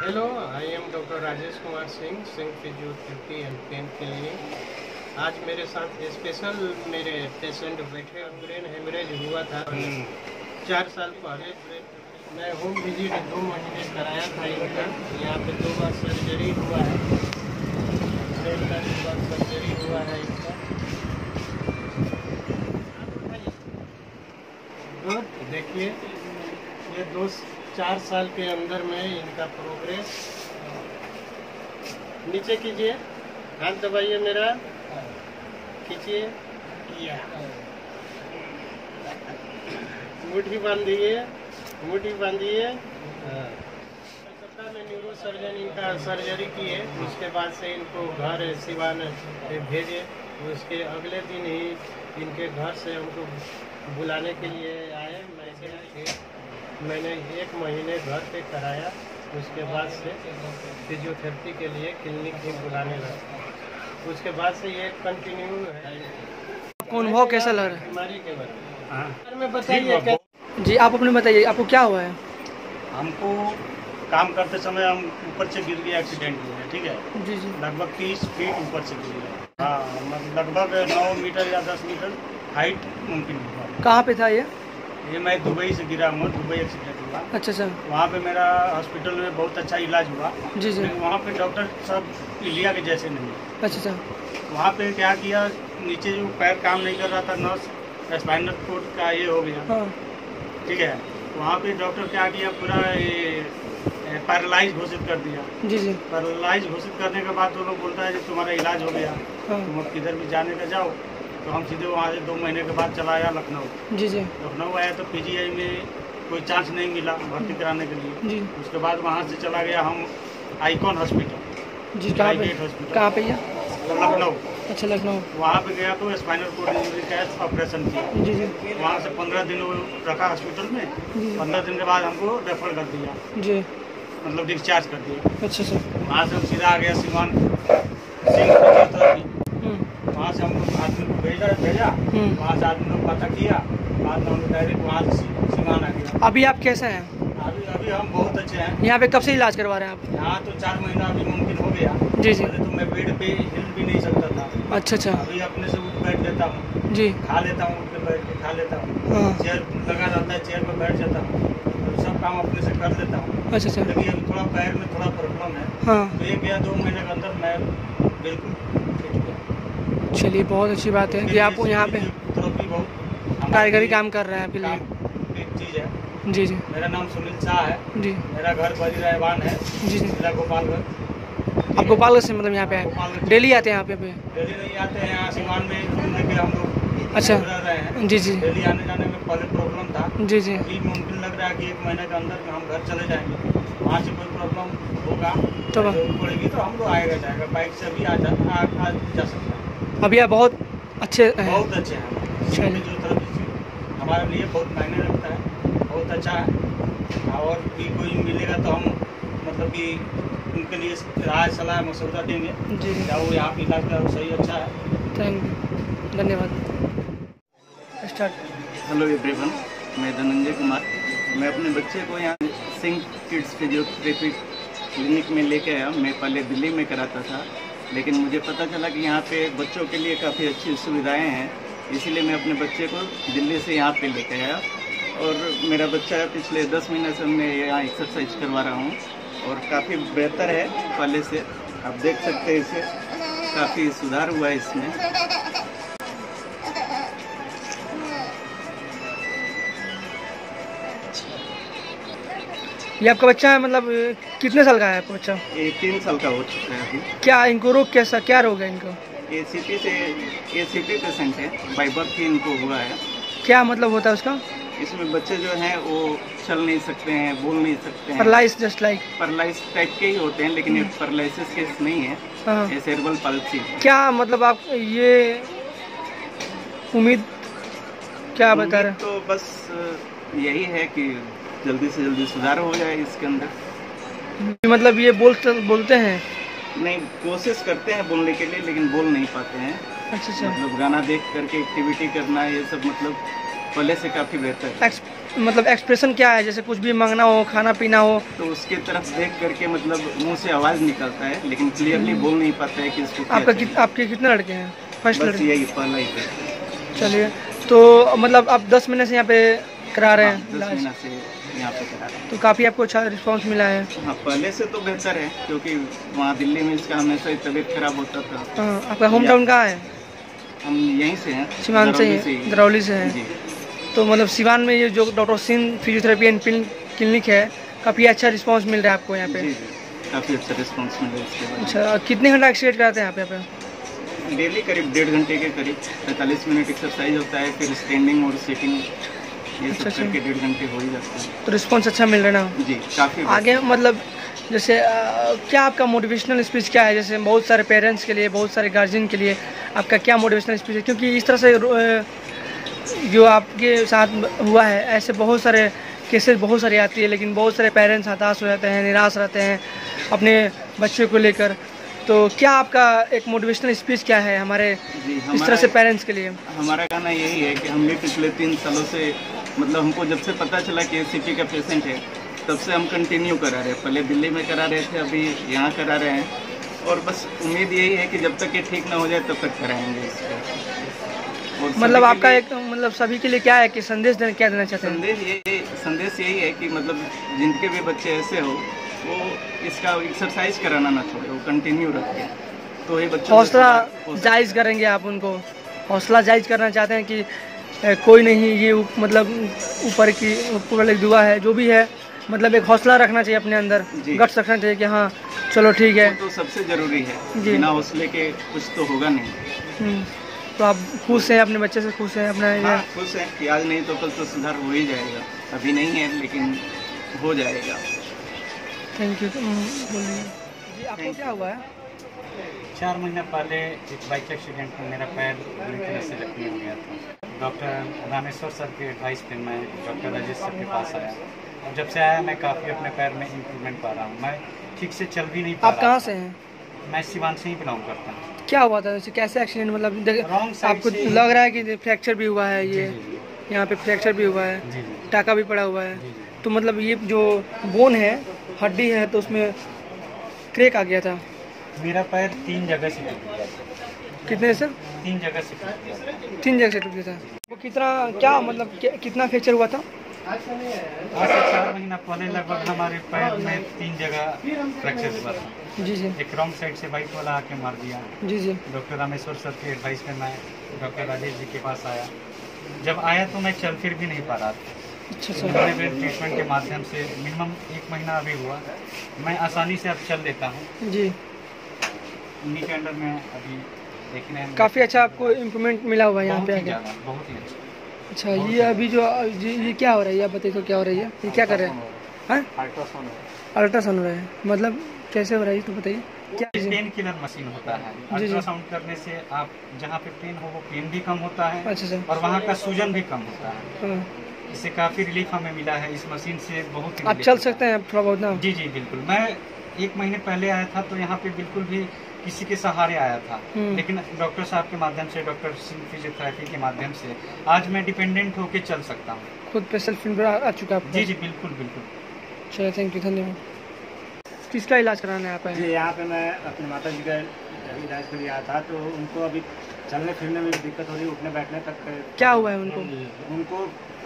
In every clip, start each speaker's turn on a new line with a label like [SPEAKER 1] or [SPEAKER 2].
[SPEAKER 1] Hello I am doctor Rajesh Kumar Singh Singh physiotherapy and pain clinic आज मेरे साथ special मेरे patient बैठे और ब्रेन हेमरेज हुआ था। चार साल पहले मैं होम विज़िट दो महीने कराया था इनका। यहाँ पे दो बार सर्जरी हुआ है। ब्रेन का दो बार सर्जरी हुआ है इनका। गुड देखिए ये दो चार साल के अंदर में इनका प्रोग्रेस नीचे कीजिए। हाथ दबाइए मेरा। खींचिए। या। मुट्ठी बांधिए। मुट्ठी बांधिए। में न्यूरो सर्जन इनका सर्जरी किए उसके बाद से इनको घर सिवान भेजे। उसके अगले दिन ही इनके घर से हमको बुलाने के लिए आए। मैं मैंने एक महीने घर पे कराया उसके बाद से फिजियोथेरेपी के लिए क्लिनिक भी बुलाने लगा। उसके बाद से ये कंटिन्यू है।
[SPEAKER 2] कौन अनुभव कैसा लग रहा है?
[SPEAKER 1] बीमारी के बारे में।
[SPEAKER 3] हाँ।
[SPEAKER 1] बताइए
[SPEAKER 2] जी आप अपने बताइए आपको क्या हुआ है?
[SPEAKER 3] हमको काम करते समय हम ऊपर से गिर गया एक्सीडेंट हुआ ठीक है?
[SPEAKER 2] जी जी।
[SPEAKER 3] लगभग तीस फीट ऊपर से गिर गया। हाँ मतलब लगभग नौ मीटर या दस मीटर हाइट मुमकिन हुआ।
[SPEAKER 2] कहाँ पे था ये?
[SPEAKER 3] ये मैं दुबई से गिरा हूँ दुबई एक्सीडेंट हुआ।
[SPEAKER 2] अच्छा अच्छा
[SPEAKER 3] वहाँ पे मेरा हॉस्पिटल में बहुत अच्छा इलाज हुआ।
[SPEAKER 2] जी जी
[SPEAKER 3] वहाँ पे डॉक्टर सब इंडिया के जैसे नहीं।
[SPEAKER 2] अच्छा अच्छा
[SPEAKER 3] वहाँ पे क्या किया नीचे जो पैर काम नहीं कर रहा था नर्स स्पाइनल कोड का ये हो गया।
[SPEAKER 2] हाँ।
[SPEAKER 3] ठीक है? वहाँ पे डॉक्टर क्या किया पूरा ये पैरालाइज घोषित कर दिया।
[SPEAKER 2] जी जी।
[SPEAKER 3] पैरालाइज घोषित करने के बाद वो लोग बोलता है कि तुम्हारा इलाज हो गया।
[SPEAKER 2] हाँ।
[SPEAKER 3] तुम अब किधर भी जाने का जाओ। तो हम सीधे वहाँ से दो महीने के बाद चला आया लखनऊ।
[SPEAKER 2] जी जी।
[SPEAKER 3] लखनऊ आया तो पीजीआई में कोई चांस नहीं मिला भर्ती कराने के लिए।
[SPEAKER 2] जी।
[SPEAKER 3] उसके बाद वहाँ से चला गया हम आइकॉन हॉस्पिटल
[SPEAKER 2] जी कहाँ पे? कहाँ पे
[SPEAKER 3] लखनऊ।
[SPEAKER 2] अच्छा लखनऊ।
[SPEAKER 3] वहाँ पे गया तो स्पाइनल कोड इंजरी का ऑपरेशन किया।
[SPEAKER 2] जी जी।
[SPEAKER 3] वहाँ से पंद्रह दिन वो रखा हॉस्पिटल में। पंद्रह दिन के बाद हमको रेफर कर दिया।
[SPEAKER 2] जी।
[SPEAKER 3] मतलब डिस्चार्ज कर दिया।
[SPEAKER 2] अच्छा अच्छा
[SPEAKER 3] वहाँ से हम सीधा आ गया सिवान। सिंह वहाँ से हम लोग आदमी को भेजा भेजा। वहाँ से आदमी लोग पता किया बाद में हम लोग डायरेक्ट वहाँ से सिवान आ गया
[SPEAKER 2] अभी आप कैसे हैं?
[SPEAKER 3] अभी अभी हम बहुत अच्छे हैं।
[SPEAKER 2] यहाँ पे कब से इलाज करवा रहे हैं आप?
[SPEAKER 3] यहाँ तो चार महीना अभी मुमकिन हो गया।
[SPEAKER 2] जी जी।
[SPEAKER 3] तो मैं बेड पे हिल भी नहीं सकता था।
[SPEAKER 2] अच्छा अच्छा।
[SPEAKER 3] अभी अपने से उठ बैठ लेता हूँ।
[SPEAKER 2] जी।
[SPEAKER 3] खा लेता हूँ उठ के बैठ के खा लेता हूँ।
[SPEAKER 2] हाँ।
[SPEAKER 3] चेयर लगा रहता है चेयर पे बैठ जाता हूँ। तो सब काम अपने से कर लेता हूँ।
[SPEAKER 2] अच्छा अच्छा।
[SPEAKER 3] लेकिन अभी थोड़ा पैर में थोड़ा प्रॉब्लम है।
[SPEAKER 2] हाँ।
[SPEAKER 3] तो एक या दो महीने के अंदर मैं बिल्कुल।
[SPEAKER 2] चलिए बहुत अच्छी बात है। कि आप यहाँ पे कारीगरी काम कर रहे हैं
[SPEAKER 3] है
[SPEAKER 2] जी जी।
[SPEAKER 3] मेरा नाम सुनील शाह है।
[SPEAKER 2] जी।
[SPEAKER 3] मेरा घर है।
[SPEAKER 2] जी जी।
[SPEAKER 3] जिला गोपालगंज।
[SPEAKER 2] आप गोपालगंज से मतलब यहाँ पे आए डेली आते हैं यहाँ पे?
[SPEAKER 3] डेली नहीं आते हैं यहाँ सिवान में घूमने के हम लोग
[SPEAKER 2] अच्छा।
[SPEAKER 3] रह रहे हैं।
[SPEAKER 2] जी जी।
[SPEAKER 3] डेली आने जाने में पहले प्रॉब्लम था।
[SPEAKER 2] जी जी।
[SPEAKER 3] अभी मुमकिन लग रहा है कि एक महीने के अंदर हम घर चले जाएँगे। वहाँ से कोई प्रॉब्लम होगा
[SPEAKER 2] तो
[SPEAKER 3] पड़ेगी तो हम लोग आएगा जाएगा। बाइक से भी आ जा सकता है।
[SPEAKER 2] अभी आप बहुत अच्छे हैं।
[SPEAKER 3] बहुत अच्छे हैं। हमारे लिए बहुत मायने रखता है। बहुत अच्छा है। और भी कोई मिलेगा तो हम मतलब कि उनके लिए राय सलाह मशवरा देंगे।
[SPEAKER 2] जी। जी
[SPEAKER 3] क्या वो यहाँ पे इलाज का सही अच्छा है?
[SPEAKER 2] Thank you. धन्यवाद। स्टार्ट।
[SPEAKER 4] हेलो एवरीवन मैं धनंजय कुमार। मैं अपने बच्चे को यहाँ सिंह किड्स फिजियोथेरेपी क्लिनिक में लेके आया। मैं पहले दिल्ली में कराता था। लेकिन मुझे पता चला कि यहाँ पे बच्चों के लिए काफ़ी अच्छी सुविधाएँ हैं। इसीलिए मैं अपने बच्चे को दिल्ली से यहाँ पे लेके आया। और मेरा बच्चा पिछले दस महीने से मैं यहाँ एक्सरसाइज करवा रहा हूँ। और काफ़ी बेहतर है पहले से। आप देख सकते हैं इसे। काफ़ी सुधार हुआ है इसमें।
[SPEAKER 2] ये आपका बच्चा है मतलब कितने साल का है आपका बच्चा?
[SPEAKER 4] ये तीन साल का हो चुका है अभी।
[SPEAKER 2] क्या इनको रोग कैसा क्या रोग है इनको?
[SPEAKER 4] ए सी पी से ए सी पी पेशेंट है बाई बर्थ ही इनको हुआ है।
[SPEAKER 2] क्या मतलब होता है उसका?
[SPEAKER 4] इसमें बच्चे जो हैं वो चल नहीं सकते हैं बोल नहीं सकते हैं।
[SPEAKER 2] जस्ट लाइक
[SPEAKER 4] परलाइज टाइप के ही होते हैं लेकिन ये परलाइसिस केस नहीं है।
[SPEAKER 2] हाँ।
[SPEAKER 4] ये सेरेबल पाल्सी
[SPEAKER 2] क्या मतलब आप ये उम्मीद क्या बता रहे
[SPEAKER 4] तो बस यही है कि जल्दी से जल्दी सुधार हो जाए इसके अंदर।
[SPEAKER 2] मतलब ये बोल बोलते हैं?
[SPEAKER 4] नहीं कोशिश करते हैं बोलने के लिए लेकिन बोल नहीं पाते हैं।
[SPEAKER 2] अच्छा अच्छा।
[SPEAKER 4] मतलब गाना देख करके एक्टिविटी करना ये सब मतलब पहले से काफ़ी बेहतर है।
[SPEAKER 2] एक्स, मतलब एक्सप्रेशन क्या है? जैसे कुछ भी मांगना हो खाना पीना हो।
[SPEAKER 4] तो उसके तरफ़ देख करके मतलब मुँह से आवाज़ निकलता है लेकिन क्लियरली बोल नहीं पाता है कि इसको
[SPEAKER 2] आपका। कित, आपके कितने लड़के हैं? फ़र्स्ट लड़के।
[SPEAKER 4] यही पहला ही
[SPEAKER 2] चलिए तो मतलब आप दस महीने से यहाँ पे करा रहे
[SPEAKER 4] हाँ,
[SPEAKER 2] हैं
[SPEAKER 4] यहाँ पे करा रहे हैं।
[SPEAKER 2] तो काफ़ी आपको अच्छा रिस्पांस मिला है।
[SPEAKER 4] हाँ पहले से तो बेहतर है क्योंकि वहाँ दिल्ली में इसका हमेशा ही तबीयत खराब होता था।
[SPEAKER 2] हाँ, आपका होम टाउन कहाँ है?
[SPEAKER 4] हम यहीं से हैं
[SPEAKER 2] सीवान से
[SPEAKER 4] दरौली
[SPEAKER 2] दरौली से है। तो मतलब सिवान में ये जो doctor Singh physiotherapy and clinic है काफ़ी अच्छा रिस्पांस मिल रहा है आपको यहाँ पे?
[SPEAKER 4] काफ़ी अच्छा रिस्पॉन्स मिला इसके बाद
[SPEAKER 2] अच्छा कितने घंटा एक्सरसाइज कराते हैं आप यहाँ पे?
[SPEAKER 4] डेली करीब डेढ़ घंटे के करीब पैंतालीस मिनट एक्सरसाइज होता है फिर स्टैंडिंग और सीटिंग ये
[SPEAKER 2] अच्छा, अच्छा।
[SPEAKER 4] करके डेढ़ घंटे हो ही जाता है।
[SPEAKER 2] तो रिस्पॉन्स अच्छा मिल रहा है ना?
[SPEAKER 4] जी काफ़ी
[SPEAKER 2] आगे मतलब जैसे अ, क्या आपका मोटिवेशनल स्पीच क्या है? जैसे बहुत सारे पेरेंट्स के लिए बहुत सारे गार्जियन के लिए आपका क्या मोटिवेशनल स्पीच है? क्योंकि इस तरह से जो आपके साथ हुआ है ऐसे बहुत सारे केसेस बहुत सारे आती है लेकिन बहुत सारे पेरेंट्स हताश हो जाते हैं निराश रहते हैं अपने बच्चे को लेकर। तो क्या आपका एक मोटिवेशनल स्पीच क्या है हमारे इस तरह से पेरेंट्स के लिए?
[SPEAKER 4] हमारा कहना यही है कि हम भी पिछले तीन सालों से मतलब हमको जब से पता चला कि ए का पेशेंट है तब से हम कंटिन्यू करा रहे हैं। पहले दिल्ली में करा रहे थे अभी यहाँ करा रहे हैं। और बस उम्मीद यही है कि जब तक ये ठीक ना हो जाए तब तक कराएँगे इसको।
[SPEAKER 2] मतलब आपका एक मतलब सभी के लिए क्या है कि संदेश देना क्या देना चाहते हैं?
[SPEAKER 4] संदेश ये संदेश यही है कि मतलब जिनके भी बच्चे ऐसे हो वो इसका एक्सरसाइज कराना ना छोड़े वो कंटिन्यू रखे। तो ये बच्चों
[SPEAKER 2] हौसला। जायज़ करेंगे आप उनको। हौसला जायज़ करना चाहते हैं कि कोई नहीं ये उ- मतलब ऊपर की ऊपर वाली दुआ है जो भी है मतलब एक हौसला रखना चाहिए अपने अंदर। गट्स रखना चाहिए कि हाँ चलो ठीक है।
[SPEAKER 4] तो सबसे ज़रूरी है
[SPEAKER 2] जी।
[SPEAKER 4] बिना हौसले के कुछ तो होगा नहीं।
[SPEAKER 2] हम्म, तो आप खुश हैं अपने बच्चे से खुश हैं अपना
[SPEAKER 4] हाँ खुश है कि आज नहीं तो कल तो सुधार हो ही जाएगा। अभी नहीं है लेकिन हो जाएगा।
[SPEAKER 2] थैंक यू जी आपको क्या हुआ है?
[SPEAKER 5] चार महीने पहले एक बाइक एक्सीडेंट में मेरा पैर बुरी तरह से जख्मी हो। गया था डॉक्टर रामेश्वर सर के एडवाइस पे मैं डॉक्टर राजेश सर के पास आया। और जब से आया मैं काफ़ी अपने पैर में इम्प्रूवमेंट पा रहा हूँ। मैं ठीक से चल भी नहीं पा
[SPEAKER 2] आप कहाँ से हैं?
[SPEAKER 5] मैं सिवान से ही बिलोंग करता हूँ।
[SPEAKER 2] क्या हुआ था? वैसे कैसे एक्सीडेंट मतलब आपको लग रहा है कि फ्रैक्चर भी हुआ है ये यहाँ पे फ्रैक्चर भी हुआ है टाका भी पड़ा हुआ है। तो मतलब ये जो बोन है हड्डी है तो उसमें क्रेक आ गया था।
[SPEAKER 5] मेरा पैर तीन जगह से।
[SPEAKER 2] कितने से?
[SPEAKER 5] तीन जगह से
[SPEAKER 2] तीन जगह से टूट गया था। वो कितना क्या मतलब कितना फ्रैक्चर हुआ था?
[SPEAKER 5] आज से चार महीना पहले लगभग हमारे पैर में तीन जगह फ्रैक्चर हुआ था।
[SPEAKER 2] जी जी।
[SPEAKER 5] एक रॉन्ग साइड से बाइक वाला आके मार दिया।
[SPEAKER 2] जी जी।
[SPEAKER 5] डॉक्टर रामेश्वर सर के एडवाइस में मैं डॉक्टर राजेश जी के पास आया। जब आया तो मैं चल फिर भी नहीं पा रहा था।
[SPEAKER 2] अच्छा
[SPEAKER 5] उन्होंने ट्रीटमेंट के माध्यम से मिनिमम एक महीना अभी हुआ। मैं आसानी से अब चल लेता हूँ।
[SPEAKER 2] जी।
[SPEAKER 5] के अंडर में अभी
[SPEAKER 2] काफ़ी अच्छा आपको इम्प्रूवमेंट मिला हुआ है यहाँ पे
[SPEAKER 5] ही बहुत ही अच्छा।
[SPEAKER 2] अच्छा ये अभी जो ये क्या हो रहा है? ये आप बताइए तो क्या हो रही है ये? क्या कर रहे हैं? हाँ अल्ट्रासाउंड हो। रहा है। मतलब कैसे हो रहा है तो बताइए। क्या
[SPEAKER 5] पेन किलर मशीन होता है। अल्ट्रासाउंड करने से आप जहाँ पे पेन हो वो पेन भी कम होता है
[SPEAKER 2] अच्छा अच्छा।
[SPEAKER 5] और वहाँ का सूजन भी कम होता है।
[SPEAKER 2] हाँ।
[SPEAKER 5] इससे काफ़ी रिलीफ हमें मिला है। इस मशीन से बहुत
[SPEAKER 2] आप चल सकते हैं थोड़ा बहुत ना।
[SPEAKER 5] जी जी बिल्कुल। मैं एक महीने पहले आया था तो यहाँ पे बिल्कुल भी किसी के सहारे आया था।
[SPEAKER 2] हम्म।
[SPEAKER 5] लेकिन डॉक्टर साहब के माध्यम से डॉक्टर सिंह फिजियोथेरेपी के माध्यम से आज मैं डिपेंडेंट होके चल सकता हूँ।
[SPEAKER 2] खुद पे सेल्फ आ चुका है
[SPEAKER 5] जी जी बिल्कुल बिल्कुल।
[SPEAKER 2] चलिए थैंक यू धन्यवाद। किसका इलाज कराना है आप
[SPEAKER 6] जी यहाँ पे मैं अपने माता जी का इलाज के लिए आया था तो उनको अभी चलने फिरने में दिक्कत हो रही है उठने बैठने तक
[SPEAKER 2] क्या हुआ है उनको?
[SPEAKER 6] उनको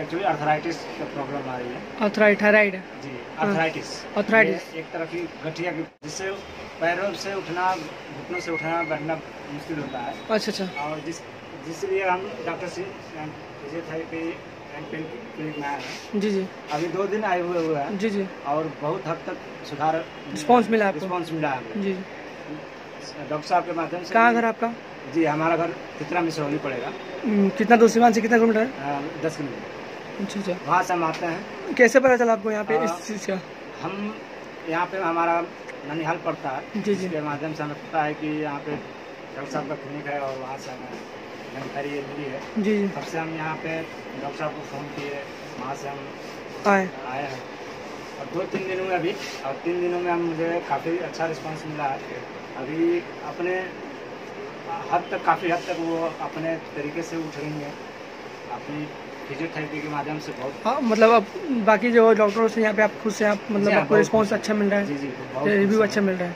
[SPEAKER 6] एक्चुअली अर्थराइटिस का प्रॉब्लम आ रही है।
[SPEAKER 2] थायराइड
[SPEAKER 6] जी अर्थराइटिस
[SPEAKER 2] arthritis।
[SPEAKER 6] ये एक तरह की गठिया की जिससे पैरों से उठना घुटनों से उठना बैठना मुश्किल होता है।
[SPEAKER 2] अच्छा अच्छा।
[SPEAKER 6] और जिस जिसलिए हम डॉक्टर से फिजियोथेरेपी एंड पेन क्लिनिक में आए हैं।
[SPEAKER 2] जी जी।
[SPEAKER 6] अभी दो दिन आए हुए हुए हैं।
[SPEAKER 2] जी जी।
[SPEAKER 6] और बहुत हद तक सुधार
[SPEAKER 2] रिस्पॉन्स मिला आपको?
[SPEAKER 6] रिस्पॉन्स मिला है।
[SPEAKER 2] जी।
[SPEAKER 6] डॉक्टर साहब के माध्यम से
[SPEAKER 2] कहाँ घर आपका?
[SPEAKER 6] जी हमारा घर कितना मिसरौली पड़ेगा।
[SPEAKER 2] हम्म, कितना दूर सीवान से कितना किलोमीटर है?
[SPEAKER 6] दस किलोमीटर।
[SPEAKER 2] अच्छा अच्छा।
[SPEAKER 6] वहाँ से हम आते हैं।
[SPEAKER 2] कैसे पता चला आपको यहाँ पे इस
[SPEAKER 6] हाँ।
[SPEAKER 2] चीज़ का?
[SPEAKER 6] हम यहाँ पे हमारा ननिहाल पड़ता है।
[SPEAKER 2] जी, जी।
[SPEAKER 6] जिसके माध्यम से हमें पता है कि यहाँ पे डॉक्टर साहब का क्लिनिक है और वहाँ से हमें जानकारी ये मिली है।
[SPEAKER 2] जी जी।
[SPEAKER 6] तब से हम यहाँ पे डॉक्टर साहब को फ़ोन किए वहाँ से हम
[SPEAKER 2] आए।
[SPEAKER 6] आए हैं। और दो तीन दिनों में अभी और तीन दिनों में हम मुझे काफ़ी अच्छा रिस्पांस मिला है। अभी अपने हद तक काफ़ी हद तक वो अपने तरीके से उठ रही हैं। अपनी फिजियोथेरेपी के माध्यम से बहुत
[SPEAKER 2] हाँ मतलब अब बाकी जो डॉक्टरों से यहाँ पे आप खुद से आप मतलब आपको रिस्पॉन्स अच्छा मिल रहा है।
[SPEAKER 6] जी बहुत
[SPEAKER 2] रिव्यू अच्छा मिल रहा है।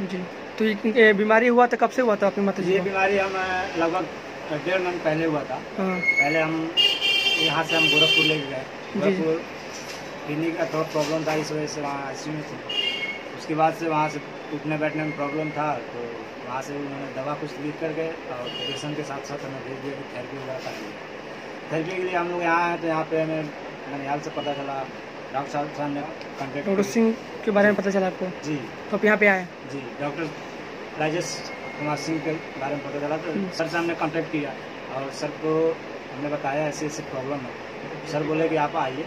[SPEAKER 6] जी।
[SPEAKER 2] जी। तो ये बीमारी हुआ था कब से हुआ था आपकी माता
[SPEAKER 6] ये बीमारी हम लगभग डेढ़ महीने पहले हुआ था।
[SPEAKER 2] हाँ।
[SPEAKER 6] पहले हम यहाँ से हम गोरखपुर लेके गए। गोरखपुर किडनी का थोड़ा प्रॉब्लम था इस वजह से वहाँ आई में थे। उसके बाद से वहाँ से उठने बैठने में प्रॉब्लम था तो वहाँ से उन्होंने दवा कुछ लिख कर गए और मेडिसन के साथ साथ हमें भेज दिया कि थेरेपी वगैरह कराइए थेरेपी के लिए हम लोग यहाँ आए तो यहाँ पे हमें ननिहाल से पता चला डॉक्टर साहब साहब ने कॉन्टेक्ट
[SPEAKER 2] डॉक्टर सिंह के बारे में पता चला आपको?
[SPEAKER 6] जी।
[SPEAKER 2] तो आप यहाँ पे आए?
[SPEAKER 6] जी डॉक्टर राजेश कुमार सिंह के बारे में पता चला तो
[SPEAKER 2] हम्म।
[SPEAKER 6] सर से हमने कांटेक्ट किया और सर को हमने बताया ऐसी ऐसी प्रॉब्लम है। सर बोले कि आप आइए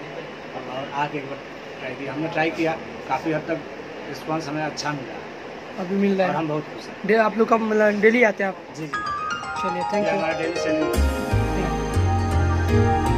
[SPEAKER 6] और आके एक बार ट्राई किया। हमने ट्राई किया काफ़ी हद तक रिस्पॉन्स हमें अच्छा मिला।
[SPEAKER 2] अभी मिल रहा है।
[SPEAKER 6] हम बहुत खुश हैं।
[SPEAKER 2] आप लोग कब मतलब डेली आते हैं आप?
[SPEAKER 6] जी जी।
[SPEAKER 2] चलिए थैंक यू
[SPEAKER 6] हमारा डेली thank you